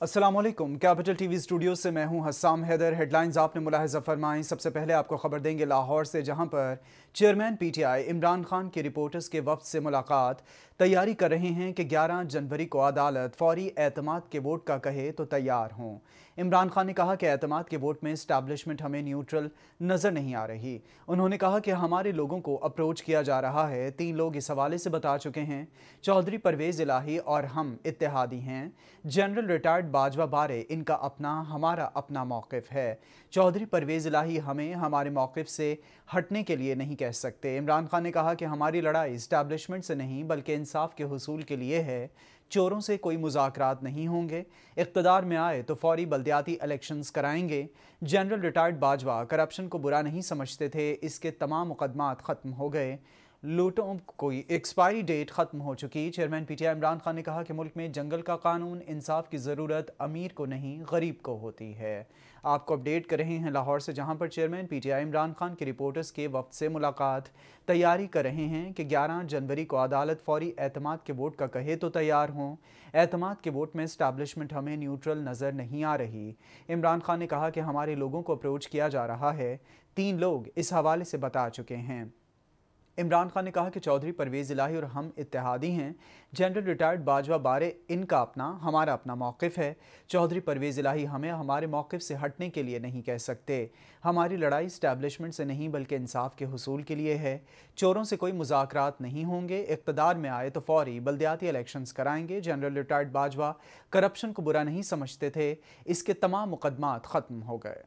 Aslam capital TV studio से मैं हूँ हसाम हैदर। हेडलाइंस आपने मुलाहजा फरमाई सबसे पहले आपको खबर देंगे लाहौर से, जहाँ पर चेयरमैन पीटीआई इमरान खान के रिपोर्टर्स के वक्त से मुलाकात। तैयारी कर रहे हैं कि 11 जनवरी को अदालत फौरी एतमाद के वोट का कहे तो तैयार हों। इमरान खान ने कहा कि एतमाद के वोट में इस्टेब्लिशमेंट हमें न्यूट्रल नज़र नहीं आ रही। उन्होंने कहा कि हमारे लोगों को अप्रोच किया जा रहा है। तीन लोग इस हवाले से बता चुके हैं, चौधरी परवेज़ इलाही और हम इत्तेहादी हैं। जनरल रिटायर्ड बाजवा बारे, इनका अपना, हमारा अपना मौक़ है। चौधरी परवेज़ इलाही हमें हमारे मौक़ से हटने के लिए नहीं कह सकते। इमरान खान ने कहा कि हमारी लड़ाई इस्टेब्लिशमेंट से नहीं, बल्कि इंसाफ के हसूल के लिए है। चोरों से कोई मुजाकर नहीं होंगे। इकतदार में आए तो फौरी बल्दियाती इलेक्शंस कराएँगे। जनरल रिटायर्ड बाजवा करप्शन को बुरा नहीं समझते थे, इसके तमाम मुकदमात ख़त्म हो गए। लूटों कोई एक्सपायरी डेट ख़त्म हो चुकी। चेयरमैन पीटीआई इमरान खान ने कहा कि मुल्क में जंगल का कानून, इंसाफ की ज़रूरत अमीर को नहीं, गरीब को होती है। आपको अपडेट कर रहे हैं लाहौर से, जहाँ पर चेयरमैन पीटीआई इमरान खान के रिपोर्टर्स के वक्त से मुलाकात। तैयारी कर रहे हैं कि 11 जनवरी को अदालत फौरी एतमाद के वोट का कहे तो तैयार हों। एतमाद के वोट में इस्टेब्लिशमेंट हमें न्यूट्रल नज़र नहीं आ रही। इमरान खान ने कहा कि हमारे लोगों को अप्रोच किया जा रहा है। तीन लोग इस हवाले से बता चुके हैं। इमरान खान ने कहा कि चौधरी परवेज़ इलाही और हम इत्तेहादी हैं। जनरल रिटायर्ड बाजवा बारे, इनका अपना, हमारा अपना मौक़ है। चौधरी परवेज़ इलाही हमें हमारे मौक़ से हटने के लिए नहीं कह सकते। हमारी लड़ाई इस्टेब्लिशमेंट से नहीं, बल्कि इंसाफ के हसूल के लिए है। चोरों से कोई मुजाकरात नहीं होंगे। इकतदार में आए तो फौरी बल्दियाती इलेक्शन कराएँगे। जनरल रिटायर्ड बाजवा करप्शन को बुरा नहीं समझते थे। इसके तमाम मुकदमात ख़त्म हो गए।